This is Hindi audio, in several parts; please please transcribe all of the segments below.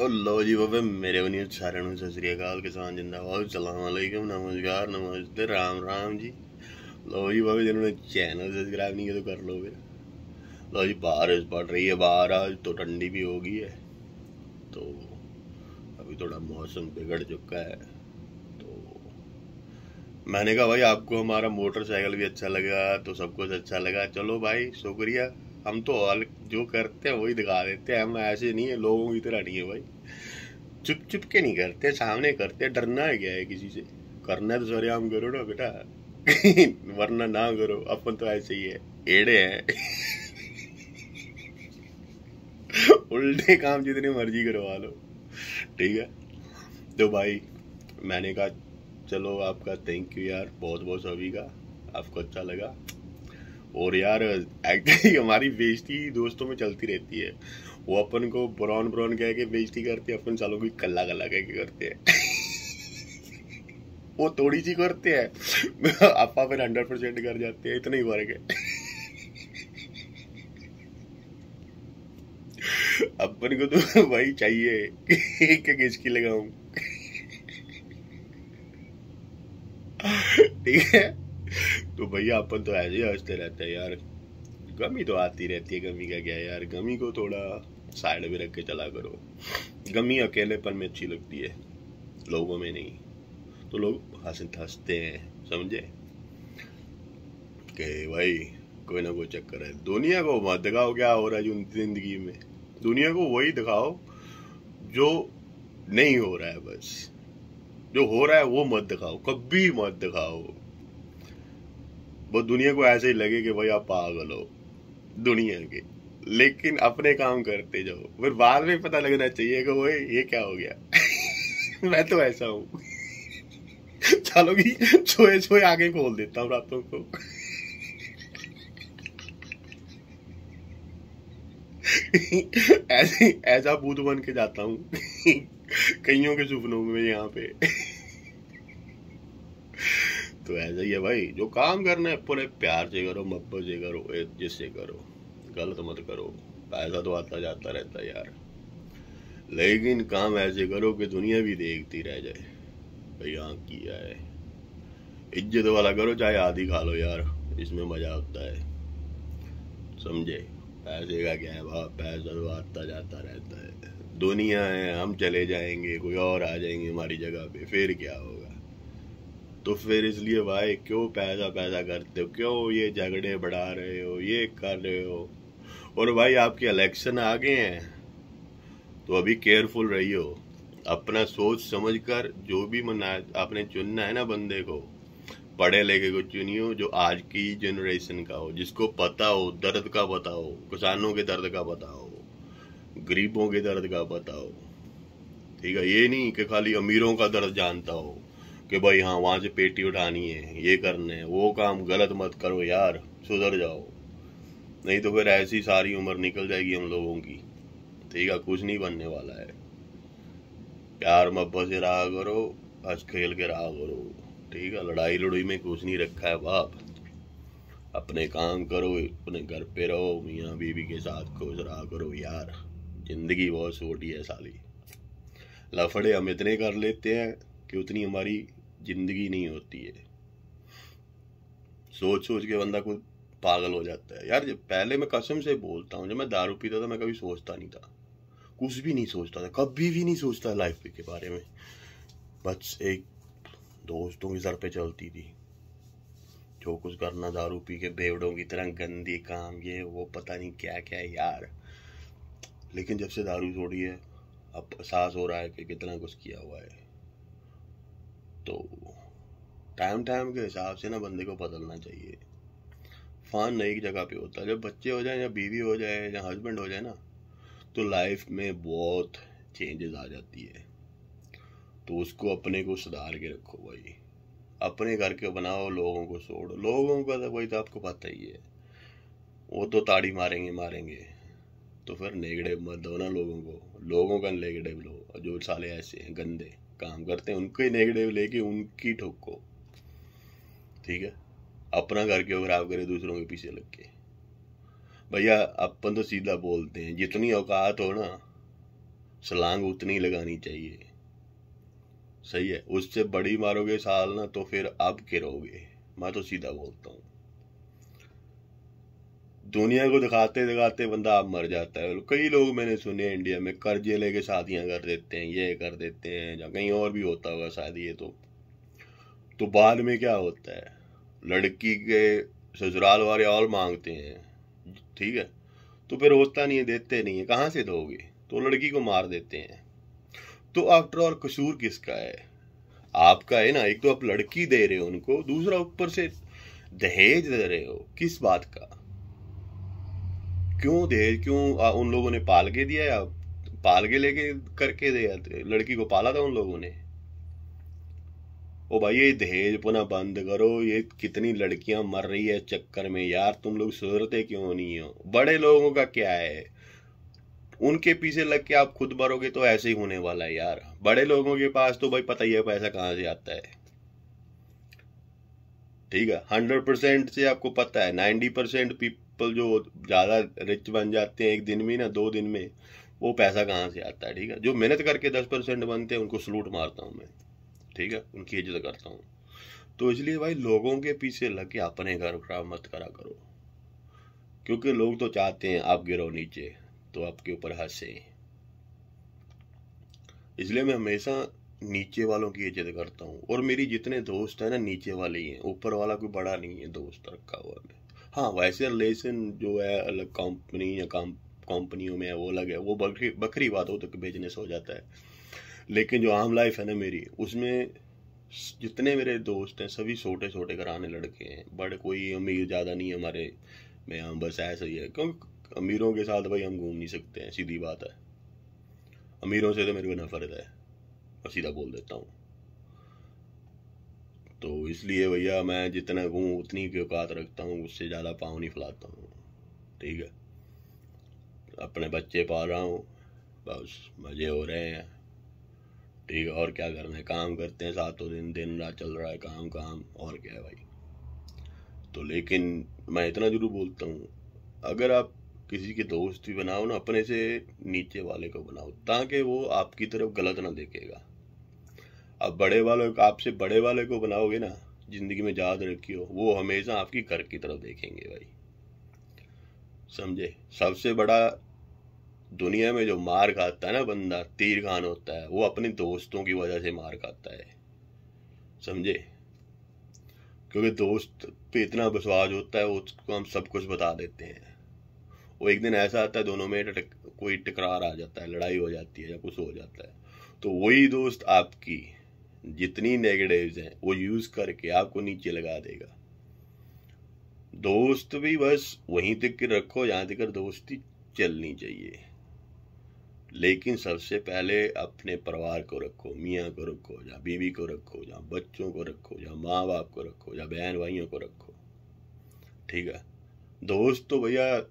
लो जी बाबे, मेरे उन्हीं सारे सत श्रीकाल किसान जिंदाबाद सलामकुम नमस्कार, नमस्ते, राम राम जी। लो जी बाबे, जिन्होंने चैनल सब्सक्राइब नहीं किया तो कर लो फिर। लो जी, बारिश पड़ रही है, बाहर आज तो ठंडी भी हो गई है। तो अभी थोड़ा मौसम बिगड़ चुका है। तो मैंने कहा, भाई, आपको हमारा मोटरसाइकिल भी अच्छा लगा तो सब कुछ अच्छा लगा। चलो भाई, शुक्रिया। हम तो हल जो करते हैं वही दिखा देते हैं। हम ऐसे नहीं है, लोगों की तरह नहीं है भाई। चुप चुप के नहीं करते, सामने करते, डरना है क्या है किसी से? करना है तो सर हम करो ना बेटा। वरना ना करो, अपन तो ऐसे ही है, एड़े हैं। उल्टे काम जितने मर्ज़ी करवा लो। ठीक है? तो भाई, मैंने कहा, चलो आपका थैंक यू यार बहुत बहुत सभी का, आपको अच्छा लगा। और यार एक्चुअली हमारी बेइज्जती दोस्तों में चलती रहती है। वो अपन को ब्राउन ब्राउन कह के बेइज्जती करते हैं, अपन सालों की कल्ला कल्ला कह के करते हैं। वो थोड़ी सी करते हैं। आपा फिर हंड्रेड परसेंट कर जाते हैं, इतना ही फ़र्क है। अपन को तो भाई चाहिए कि किसकी लगाऊँ। ठीक है? तो भैया, अपन तो ऐसे हँसते रहते हैं यार। गमी तो आती रहती है, गमी का क्या है यार? गमी को थोड़ा साइड में रख के चला करो। गमी अकेलेपन में अच्छी लगती है, लोगों में नहीं। तो लोग हँसते हँसते हैं, समझे? कि भाई, कोई ना कोई चक्कर है। दुनिया को मत दिखाओ क्या हो रहा है ज़िंदगी में। दुनिया को वही दिखाओ जो नहीं हो रहा है बस। जो हो रहा है वो मत दिखाओ, कभी मत दिखाओ। वो दुनिया को ऐसे ही लगे कि भाई आप पागल हो, दुनिया के। लेकिन अपने काम करते जाओ। फिर बाद में पता लगना चाहिए कि वो ये क्या हो गया? मैं तो ऐसा हूँ। चलो कि छोए छोए आगे खोल देता हूँ रातों को। ऐसे, ऐसा भूत बन के जाता हूँ। कईयों के सुपनों में यहाँ पे। तो ऐसा ही है भाई। जो काम करना है पूरे प्यार से करो, मोहब्बत से करो जिससे करो। गलत मत करो। पैसा तो आता जाता रहता है यार। लेकिन काम ऐसे करो कि दुनिया भी देखती रह जाए। भाई यहाँ किया है। इज़्ज़त वाला करो, चाहे आधी खा लो यार। इसमें मज़ा होता है। समझे? पैसे का क्या है भाव पैसा तो आता जाता रहता है। दुनिया है, हम चले जाएँगे, कोई और आ जाएँगे हमारी जगह पे, फिर क्या होगा? तो फिर इसलिए भाई, क्यों पैसा पैसा करते हो? क्यों ये झगड़े बढ़ा रहे हो? ये कर रहे हो? और भाई, आपके इलेक्शन आ गए हैं। तो अभी केयरफुल रहियो। अपना सोच समझ कर जो भी मना, आपने चुनना है ना बंदे को, पढ़े लिखे को चुनियो, जो आज की जनरेशन का हो। जिसको पता हो, दर्द का पता हो, किसानों के दर्द का पता हो, गरीबों के दर्द का पता हो। ठीक है, ये नहीं कि खाली अमीरों का दर्द जानता हो। कि भाई हाँ वहाँ से पेटी उठानी है, ये करने है, वो काम गलत मत करो यार, सुधर जाओ। नहीं तो फिर ऐसी सारी उम्र निकल जाएगी हम लोगों की। ठीक है, कुछ नहीं बनने वाला है। प्यार मोहब्बत से रहा करो, हंस खेल के रहा करो। ठीक है, लड़ाई लड़ाई में कुछ नहीं रखा है बाप। अपने काम करो, अपने घर पे रहो, मियाँ बीवी के साथ खुश रहा करो यार। ज़िंदगी बहुत छोटी है साली। लफड़े हम इतने कर लेते हैं कि उतनी हमारी ज़िंदगी नहीं होती है। सोच सोच के बंदा खुद पागल हो जाता है। यार, जब पहले मैं कसम से बोलता हूँ, जब मैं दारू पीता था, मैं कभी सोचता नहीं था। कुछ भी नहीं सोचता था, कभी भी नहीं सोचता लाइफ के बारे में। बस एक दोस्तों की सर पे चलती थी। जो कुछ करना, दारू पी के बेवड़ों की तरह गंदी काम, ये, वो, पता नहीं क्या क्या है यार। लेकिन जब से दारू छोड़ी है, अब एहसास हो रहा है कि कितना कुछ किया हुआ है। तो टाइम टाइम के हिसाब से ना बंदे को बदलना चाहिए। फान नई जगह पे होता है। जब बच्चे हो जाए या बीवी हो जाए या हस्बैंड हो जाए ना तो लाइफ में बहुत चेंजेस आ जाती है। तो उसको अपने को सुधार के रखो भाई। अपने घर के बनाओ, लोगों को छोड़ो लोगों का तो वही तो आपको पता ही है। वो तो ताड़ी मारेंगे मारेंगे। तो फिर नेगेटिव मत दो ना लोगों को। लोगों का नेगेटिव लो। जो साले ऐसे हैं, गंदे। काम करते हैं, उनके नेगेटिव लेके उनकी ठोको ठीक है? अपना घर क्यों खराब करे, दूसरों के पीछे लग के। भैया, अपन तो सीधा बोलते हैं, जितनी औकात हो ना, सलांग उतनी लगानी चाहिए। सही है? उससे बड़ी मारोगे साल ना तो फिर अब गिरोगे मैं तो सीधा बोलता हूँ। दुनिया को दिखाते दिखाते बंदा आप मर जाता है। कई लोग मैंने सुने इंडिया में, कर्जे लेके शादियाँ कर देते हैं, ये कर देते हैं, या कहीं और भी होता होगा शादी, ये तो। तो बाद में क्या होता है? लड़की के ससुराल वाले और मांगते हैं, ठीक है? तो फिर होता नहीं है, देते नहीं है। कहाँ से दोगे? तो लड़की को मार देते हैं। तो आफ्टर ऑल कसूर किसका है? आपका है ना, एक तो आप लड़की दे रहे हो उनको, दूसरा ऊपर से दहेज दे रहे हो। किस बात का? क्यों दहेज क्यों आ, उन लोगों ने पाल के दिया या पाल के लेके करके दिया लड़की को पाला था उन लोगों ने? ओ भाई ये दहेज पुनः बंद करो। ये कितनी लड़कियाँ मर रही है चक्कर में। यार तुम लोग सुधरते क्यों नहीं हो? बड़े लोगों का क्या है? उनके पीछे लग के आप खुद मरोगे तो ऐसे ही होने वाला है यार। बड़े लोगों के पास तो भाई पता ही है पैसा कहाँ से आता है। ठीक है हंड्रेड परसेंट से आपको पता है। नाइन्टी परसेंट पीपल जो ज़्यादा रिच बन जाते हैं एक दिन में ना, दो दिन में, वो पैसा कहाँ से आता है, ठीक है? जो मेहनत करके दस परसेंट बनते हैं, उनको सलूट मारता हूँ मैं, ठीक है? उनकी इज़्ज़त करता हूँ। तो इसलिए भाई, लोगों के पीछे लग के अपने घर खराब मत करा करो। क्योंकि लोग तो चाहते हैं आप गिरो नीचे तो आपके ऊपर हंसे। इसलिए मैं हमेशा नीचे वालों की इज़्ज़त करता हूँ। और मेरी जितने दोस्त हैं ना, नीचे वाले ही हैं। ऊपर वाला कोई बड़ा नहीं है दोस्त रखा हुआ है। हाँ वैसे रिलेशन जो है अलग कंपनी या कंपनियों में है, वो अलग है। वो बकरी बकरी बात हो तो बिज़नेस हो जाता है। लेकिन जो आम लाइफ है ना मेरी, उसमें जितने मेरे दोस्त हैं, सभी छोटे छोटे घराने लड़के हैं। बड़े कोई अमीर ज़्यादा नहीं है हमारे में, हम बस ऐसा ही है। क्योंकि अमीरों के साथ भाई हम घूम नहीं सकते हैं, सीधी बात है। अमीरों से तो मेरे को नफरत है और सीधा बोल देता हूँ। तो इसलिए भैया मैं जितना घूम उतनी की औकात रखता हूँ, उससे ज़्यादा पाँव नहीं फैलाता हूँ। ठीक है? अपने बच्चे पाल रहा हूँ, बस मज़े हो रहे हैं। ठीक है, और क्या करना है? काम करते हैं सातों दिन दिन रात चल रहा है काम काम, और क्या है भाई? तो लेकिन मैं इतना ज़रूर बोलता हूँ, अगर आप किसी के दोस्त भी बनाओ ना, अपने से नीचे वाले को बनाओ, ताकि वो आपकी तरफ़ गलत ना देखेगा। अब बड़े वाले आपसे बड़े वाले को बनाओगे ना ज़िंदगी में याद रखियो वो हमेशा आपकी घर की तरफ़ देखेंगे भाई। समझे? सबसे बड़ा दुनिया में जो मार खाता है ना बंदा तीर खान होता है वो अपने दोस्तों की वजह से मार खाता है। समझे? क्योंकि दोस्त पे इतना विश्वास होता है उसको हम सब कुछ बता देते हैं। वो एक दिन ऐसा आता है दोनों में टक, कोई टकरार आ जाता है लड़ाई हो जाती है या कुछ हो जाता है तो वही दोस्त आपकी जितनी नेगेटिव्स हैं, वो यूज़ करके आपको नीचे लगा देगा। दोस्त भी बस वहीं तक रखो, जहाँ तक दोस्ती चलनी चाहिए। लेकिन सबसे पहले अपने परिवार को रखो, मियाँ को रखो या बीवी को रखो या बच्चों को रखो या माँ बाप को रखो या बहन भाइयों को रखो। ठीक है? दोस्त तो भैया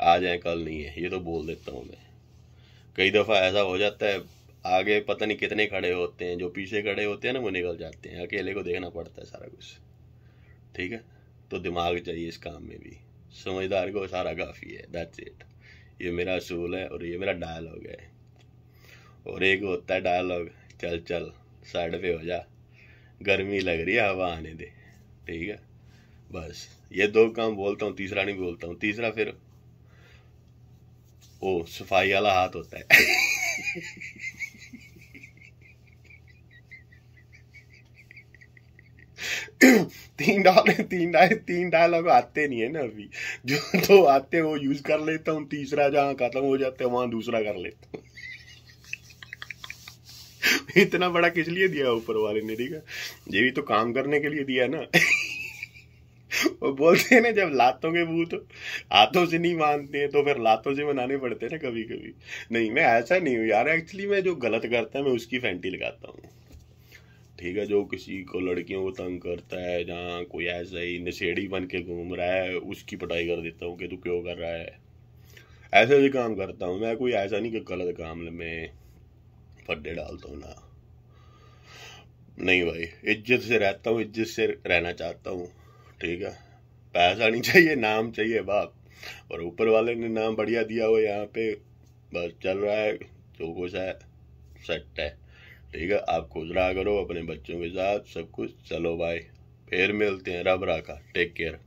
आ जाए, कल नहीं है, ये तो बोल देता हूँ मैं। कई दफ़ा ऐसा हो जाता है आगे पता नहीं कितने खड़े होते हैं, जो पीछे खड़े होते हैं ना, वो निकल जाते हैं। अकेले को देखना पड़ता है सारा कुछ। ठीक है? तो दिमाग चाहिए इस काम में भी। समझदार को सारा काफ़ी है। दैट्स इट ये मेरा असूल है और ये मेरा डायलॉग है। और एक होता है डायलॉग चल चल साइड पे हो जा। गर्मी लग रही है, हवा आने दे। ठीक है? बस। ये दो काम बोलता हूँ, तीसरा नहीं बोलता हूँ। तीसरा फिर ओ सफ़ाई वाला हाथ होता है। तीन डाल तीन डाल, तीन डायलॉग आते नहीं है ना अभी। जो तो आते वो यूज़ कर लेता हूँ, तीसरा जहाँ खत्म हो जाता है, वहाँ दूसरा कर लेता हूँ। इतना बड़ा किस लिए दिया ऊपर वाले ने, ठीक है? ये भी तो काम करने के लिए दिया ना। वो बोलते हैं ना, जब लातों के भूत हाथों से नहीं मानते तो फिर लातों से मनाने पड़ते हैं ना कभी कभी नहीं, मैं ऐसा नहीं हूँ यार एक्चुअली मैं जो गलत करता है, मैं उसकी फैंटी लगाता हूँ। ठीक है, जो किसी को लड़कियों को तंग करता है, जहाँ कोई ऐसा ही नशेड़ी बन के घूम रहा है, उसकी पटाई कर देता हूँ कि तू क्यों कर रहा है। ऐसे भी काम करता हूँ। मैं कोई ऐसा नहीं कि गलत काम में फड्डे डालता हूँ ना। नहीं भाई, इज़्ज़त से रहता हूँ, इज़्ज़त से रहना चाहता हूँ, ठीक है। पैसा नहीं चाहिए, नाम चाहिए, बाप। और ऊपर वाले ने नाम बढ़िया दिया हुआ यहाँ पे। बस चल रहा है, जो कुछ है सेट है। ठीक है? आप खुश रहा करो, अपने बच्चों के साथ सब कुछ। चलो भाई फिर मिलते हैं रब राखा। Take care